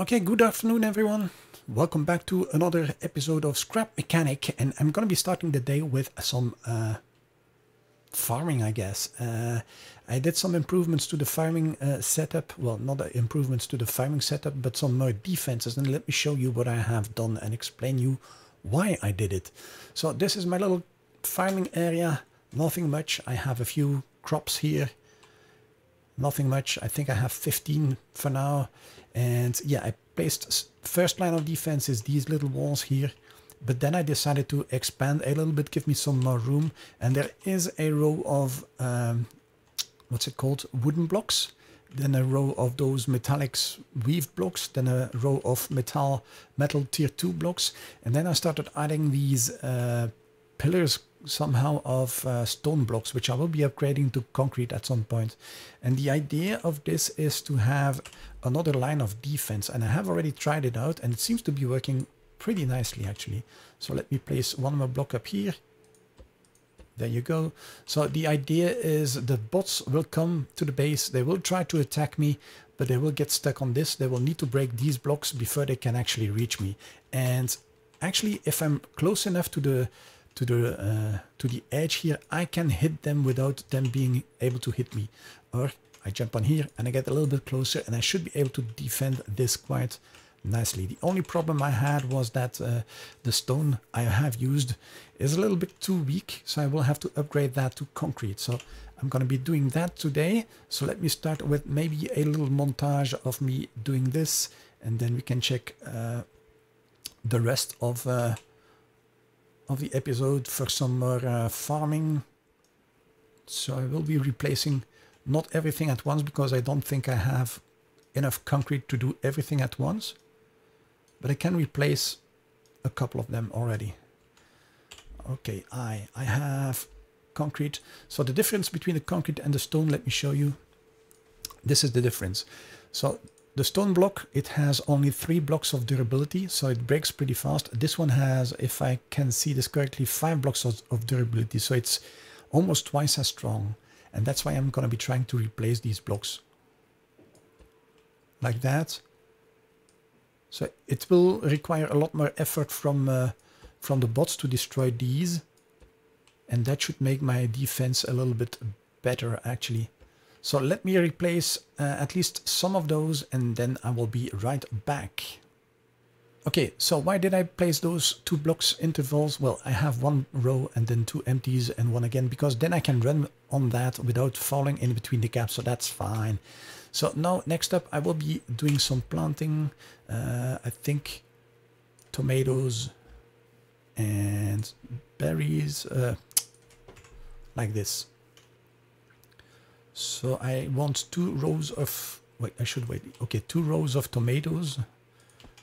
Okay, good afternoon everyone. Welcome back to another episode of Scrap Mechanic and I'm going to be starting the day with some uh, farming I guess. Uh, I did some improvements to the farming uh, setup, well not improvements to the farming setup but some more defenses and let me show you what I have done and explain you why I did it. So this is my little farming area, nothing much. I have a few crops here nothing much. I think I have 15 for now. And yeah, I placed first line of defense is these little walls here. But then I decided to expand a little bit, give me some more room. And there is a row of, um, what's it called, wooden blocks. Then a row of those metallics weaved blocks. Then a row of metal, metal tier 2 blocks. And then I started adding these uh, pillars somehow of uh, stone blocks, which I will be upgrading to concrete at some point. And the idea of this is to have another line of defense. And I have already tried it out and it seems to be working pretty nicely actually. So let me place one more block up here. There you go. So the idea is the bots will come to the base. They will try to attack me, but they will get stuck on this. They will need to break these blocks before they can actually reach me. And actually, if I'm close enough to the to the uh, to the edge here, I can hit them without them being able to hit me. Or I jump on here and I get a little bit closer and I should be able to defend this quite nicely. The only problem I had was that uh, the stone I have used is a little bit too weak, so I will have to upgrade that to concrete. So I'm going to be doing that today. So let me start with maybe a little montage of me doing this, and then we can check uh, the rest of uh, of the episode for some more uh, farming. So I will be replacing not everything at once because I don't think I have enough concrete to do everything at once. But I can replace a couple of them already. Okay, I, I have concrete. So the difference between the concrete and the stone, let me show you. This is the difference. So the stone block, it has only three blocks of durability, so it breaks pretty fast. This one has, if I can see this correctly, five blocks of, of durability, so it's almost twice as strong. And that's why I'm going to be trying to replace these blocks. Like that. So it will require a lot more effort from, uh, from the bots to destroy these. And that should make my defense a little bit better, actually. So let me replace uh, at least some of those and then I will be right back. Okay, so why did I place those two blocks intervals? Well, I have one row and then two empties and one again, because then I can run on that without falling in between the gaps, so that's fine. So now, next up, I will be doing some planting. Uh, I think tomatoes and berries, uh, like this. So I want two rows of, wait, I should wait. Okay, two rows of tomatoes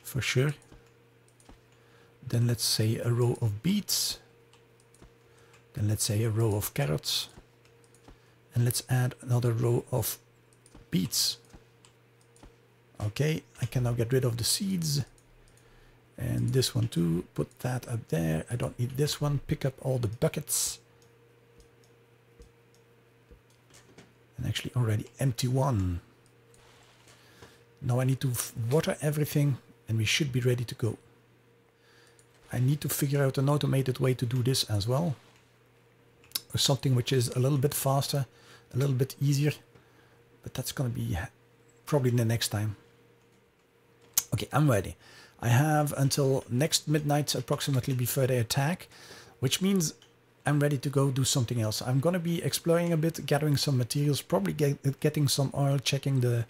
for sure. Then let's say a row of beets. Then let's say a row of carrots. And let's add another row of beets. Okay, I can now get rid of the seeds. And this one too, put that up there. I don't need this one. Pick up all the buckets. And actually already empty one. Now I need to water everything and we should be ready to go. I need to figure out an automated way to do this as well. Or something which is a little bit faster, a little bit easier. But that's going to be probably the next time. Okay, I'm ready. I have until next midnight approximately before they attack, which means I'm ready to go do something else. I'm going to be exploring a bit, gathering some materials, probably get, getting some oil, checking the,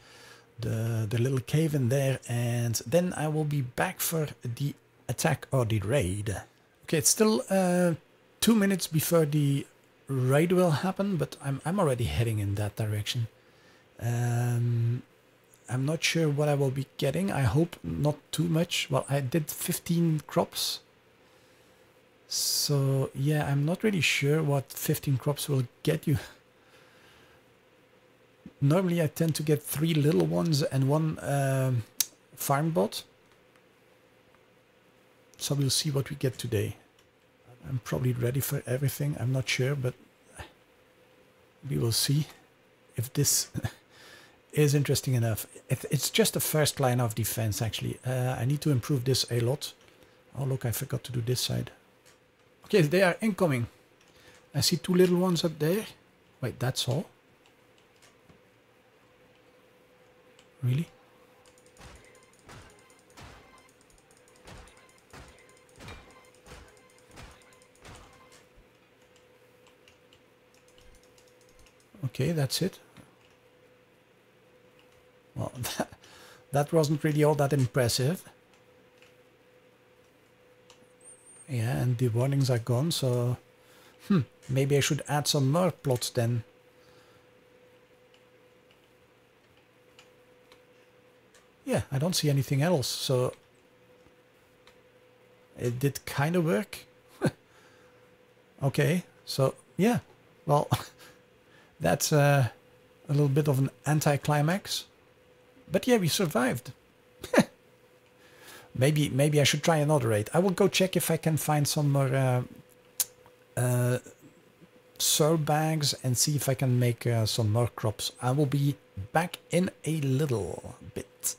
the, the little cave in there, and then I will be back for the attack or the raid. Okay, it's still uh, two minutes before the raid will happen, but I'm, I'm already heading in that direction. Um, I'm not sure what I will be getting. I hope not too much. Well, I did 15 crops so yeah, I'm not really sure what 15 crops will get you. Normally I tend to get three little ones and one um, farm bot. So we'll see what we get today. I'm probably ready for everything. I'm not sure, but we will see if this is interesting enough. It's just the first line of defense, actually. Uh, I need to improve this a lot. Oh, look, I forgot to do this side. Okay, they are incoming. I see two little ones up there. Wait, that's all? Really? Okay, that's it. Well, that, that wasn't really all that impressive. Yeah, and the warnings are gone, so... Hmm, maybe I should add some more plots then. Yeah, I don't see anything else, so... It did kind of work. okay, so, yeah, well... That's uh, a little bit of an anticlimax. But yeah, we survived. Maybe maybe I should try another raid. I will go check if I can find some more uh, uh, bags and see if I can make uh, some more crops. I will be back in a little bit.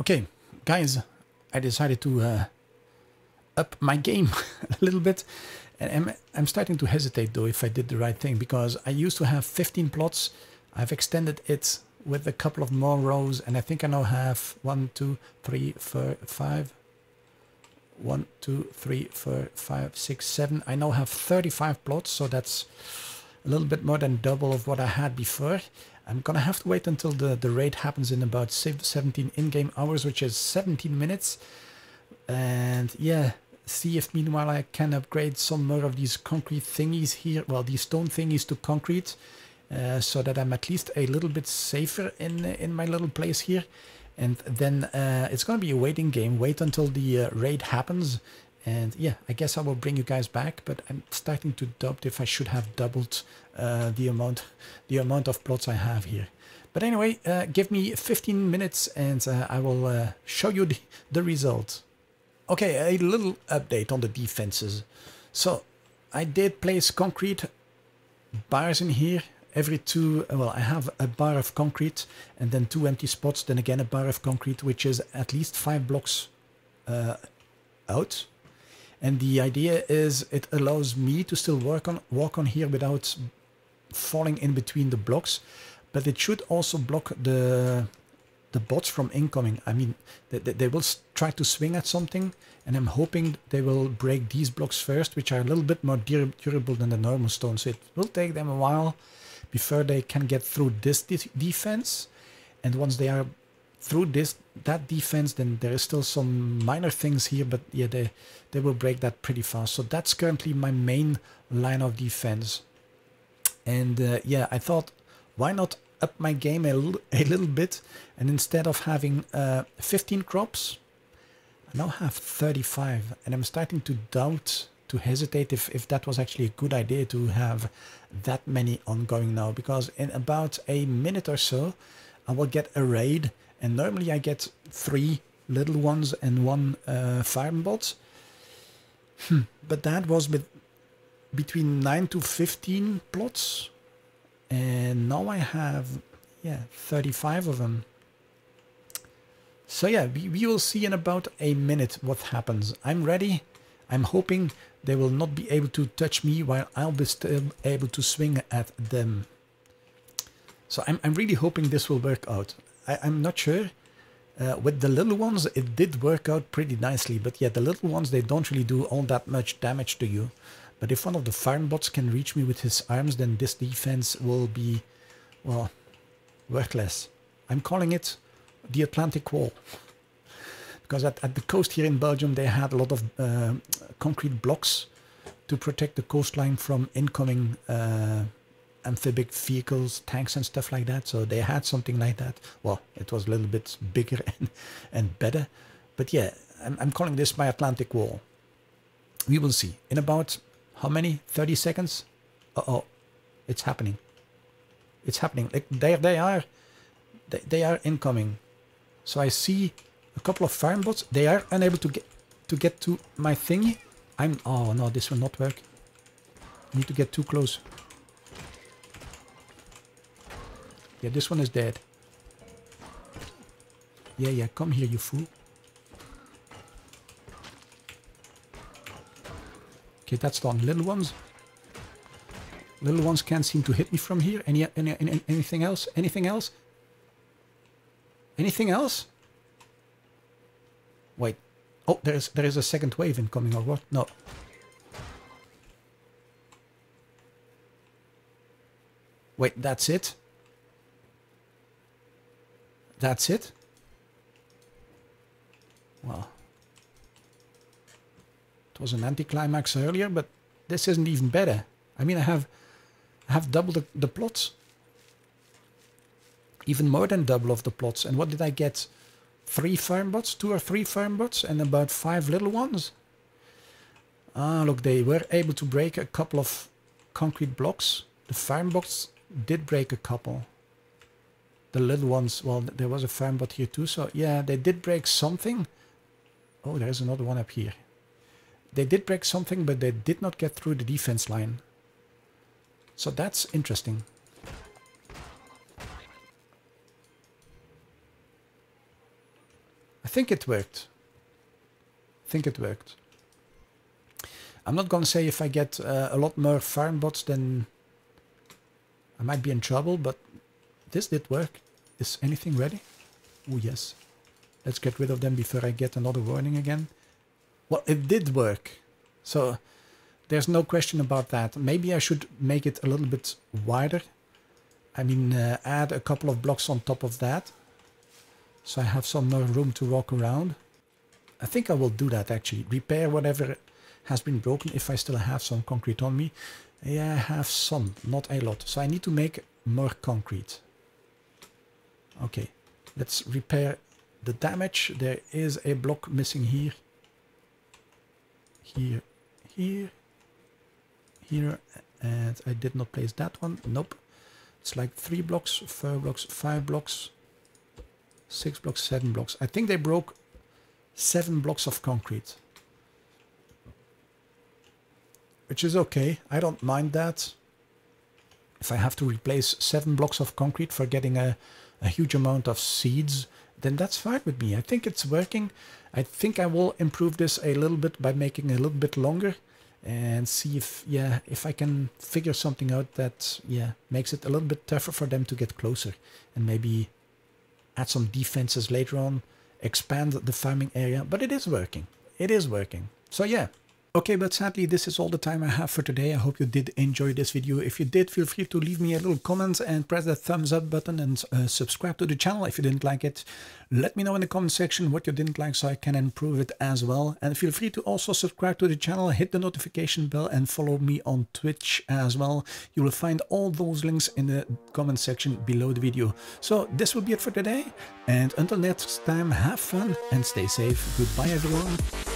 Okay, guys, I decided to uh, up my game a little bit and I'm, I'm starting to hesitate though if I did the right thing because I used to have 15 plots. I've extended it with a couple of more rows and I think I now have one, two, three, four, five, one, two, three, four, five, six, seven. I now have 35 plots, so that's a little bit more than double of what I had before. I'm gonna have to wait until the, the raid happens in about 17 in-game hours, which is 17 minutes. And yeah, see if meanwhile I can upgrade some more of these concrete thingies here, well these stone thingies to concrete, uh, so that I'm at least a little bit safer in, in my little place here. And then uh, it's going to be a waiting game, wait until the uh, raid happens. And yeah, I guess I will bring you guys back, but I'm starting to doubt if I should have doubled uh, the amount the amount of plots I have here. But anyway, uh, give me 15 minutes and uh, I will show you the, the result. Okay, a little update on the defenses. So I did place concrete bars in here. Every two, well, I have a bar of concrete and then two empty spots. Then again, a bar of concrete, which is at least five blocks uh, out. And the idea is it allows me to still work on walk on here without falling in between the blocks. But it should also block the the bots from incoming. I mean, they, they will try to swing at something, and I'm hoping they will break these blocks first, which are a little bit more durable than the normal stones. So it will take them a while before they can get through this defense. And once they are through this that defense, then there is still some minor things here, but yeah, they, they will break that pretty fast. So that's currently my main line of defense. And uh, yeah, I thought, why not up my game a, a little bit and instead of having uh, 15 crops I now have 35 and I'm starting to doubt to hesitate if, if that was actually a good idea to have that many ongoing now because in about a minute or so I will get a raid and normally I get three little ones and one uh, farm bot hmm. but that was with between 9 to 15 plots and now I have yeah 35 of them. So yeah we, we will see in about a minute what happens. I'm ready. I'm hoping they will not be able to touch me while I'll be still able to swing at them so I'm, I'm really hoping this will work out I, I'm not sure uh, with the little ones it did work out pretty nicely but yeah the little ones they don't really do all that much damage to you but if one of the farm bots can reach me with his arms, then this defense will be, well, worthless. I'm calling it the Atlantic Wall. Because at, at the coast here in Belgium, they had a lot of uh, concrete blocks to protect the coastline from incoming uh, amphibious vehicles, tanks and stuff like that. So they had something like that. Well, it was a little bit bigger and, and better. But yeah, I'm, I'm calling this my Atlantic Wall. We will see. In about how many? 30 seconds? Uh-oh. It's happening. It's happening. Like, there they are. They, they are incoming. So I see a couple of farm bots. They are unable to get to get to my thingy. I'm... Oh, no, this will not work. I need to get too close. Yeah, this one is dead. Yeah, yeah, come here, you fool. Okay, that's done. Little ones. Little ones can't seem to hit me from here. Any, any, any anything else? Anything else? Anything else? Wait. Oh, there is there is a second wave incoming or what? No. Wait, that's it? That's it? Well, it was an anticlimax earlier, but this isn't even better. I mean, I have I have double the, the plots. Even more than double of the plots. And what did I get? Three farm bots? Two or three farm bots? And about five little ones? Ah, look, they were able to break a couple of concrete blocks. The farm bots did break a couple. The little ones, well, there was a farm bot here too, so yeah, they did break something. Oh, there's another one up here. They did break something, but they did not get through the defense line. So that's interesting. I think it worked. I think it worked. I'm not going to say if I get uh, a lot more farm bots then I might be in trouble, but this did work. Is anything ready? Oh yes. Let's get rid of them before I get another warning again. Well, it did work. So there's no question about that. Maybe I should make it a little bit wider. I mean, uh, add a couple of blocks on top of that. So I have some more room to walk around. I think I will do that actually. Repair whatever has been broken if I still have some concrete on me. Yeah, I have some, not a lot. So I need to make more concrete. Okay, let's repair the damage. There is a block missing here. Here, here, here. And I did not place that one. Nope. It's like three blocks, four blocks, five blocks, six blocks, seven blocks. I think they broke seven blocks of concrete which is okay. I don't mind that. If I have to replace seven blocks of concrete for getting a, a huge amount of seeds, then that's fine with me. I think it's working. I think I will improve this a little bit by making it a little bit longer and see if, yeah, if I can figure something out that, yeah, makes it a little bit tougher for them to get closer and maybe add some defenses later on, expand the farming area, but it is working. It is working. So yeah, Okay, but sadly this is all the time I have for today. I hope you did enjoy this video. If you did, feel free to leave me a little comment and press that thumbs up button and uh, subscribe to the channel if you didn't like it. Let me know in the comment section what you didn't like so I can improve it as well. And feel free to also subscribe to the channel, hit the notification bell and follow me on Twitch as well. You will find all those links in the comment section below the video. So this will be it for today. And until next time, have fun and stay safe. Goodbye everyone.